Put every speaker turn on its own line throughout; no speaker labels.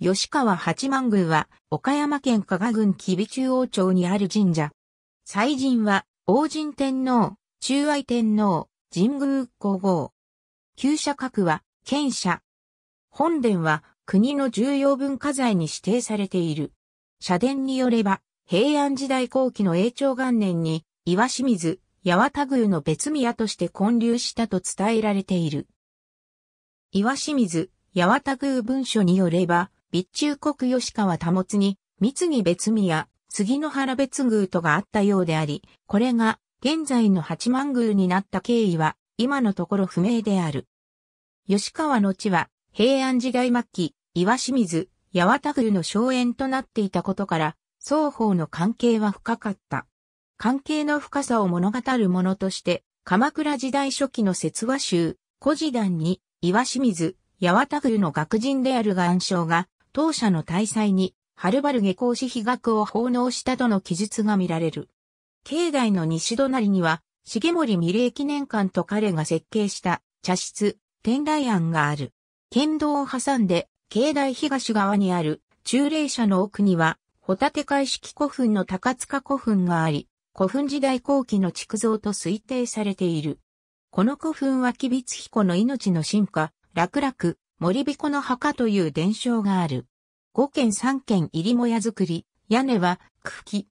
吉川八幡宮は、岡山県加賀郡吉備中央町にある神社。祭神は、王神天皇、中愛天皇、神宮皇后。旧社格は、県社。本殿は、国の重要文化財に指定されている。社殿によれば、平安時代後期の永長元年に、岩清水、八幡宮の別宮として建立したと伝えられている。岩清水、八幡宮文書によれば、備中国吉川保に、三木別宮、杉野原別宮とがあったようであり、これが現在の八幡宮になった経緯は今のところ不明である。吉川の地は平安時代末期、岩清水、八幡宮の荘園となっていたことから、双方の関係は深かった。関係の深さを物語るものとして、鎌倉時代初期の説話集、古事談に、岩清水、八幡宮の学人である岩礁が、当社の大祭に、はるばる下校し被学を奉納したとの記述が見られる。境内の西隣には、重森美麗記念館と彼が設計した茶室、天台庵がある。県道を挟んで、境内東側にある中霊社の奥には、ホタテ海式古墳の高塚古墳があり、古墳時代後期の築造と推定されている。この古墳は吉備津彦の命の進化、楽々、森彦の墓という伝承がある。五軒三軒入りも屋造り、屋根は茎。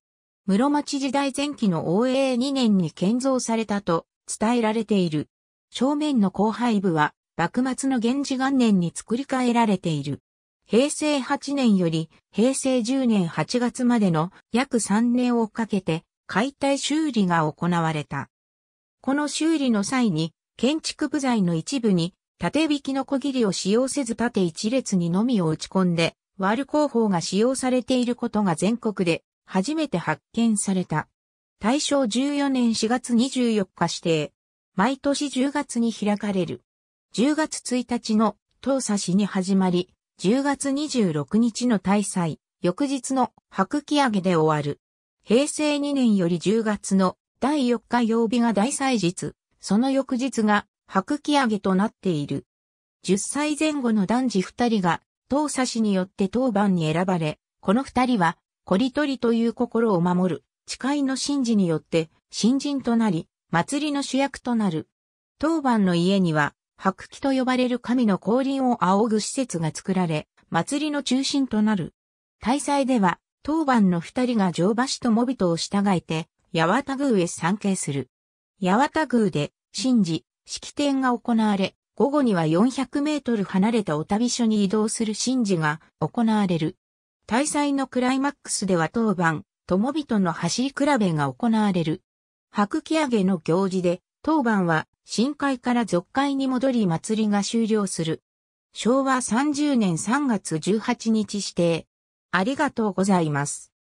室町時代前期の応永2年に建造されたと伝えられている。正面の後背部は幕末の源氏元年に作り変えられている。平成8年より平成10年8月までの約3年をかけて解体修理が行われた。この修理の際に建築部材の一部に縦引きの小切りを使用せず縦一列にのみを打ち込んで、割る工法が使用されていることが全国で初めて発見された。大正14年4月24日指定。毎年10月に開かれる。10月1日の当差しに始まり、10月26日の大祭、翌日の白木上げで終わる。平成2年より10月の第4日曜日が大祭日、その翌日が白木上げとなっている。10歳前後の男児二人が、当差しによって当番に選ばれ、この二人は、コリトリという心を守る、誓いの神事によって、新人となり、祭りの主役となる。当番の家には、白木と呼ばれる神の降臨を仰ぐ施設が作られ、祭りの中心となる。大祭では、当番の二人が乗馬師とモビトを従えて、八幡宮へ参詣する。八幡宮で、神事、式典が行われ、午後には400メートル離れたお旅所に移動する神事が行われる。大祭のクライマックスでは当番、友人の走り比べが行われる。白木上げの行事で、当番は深海から俗海に戻り祭りが終了する。昭和30年3月18日指定。ありがとうございます。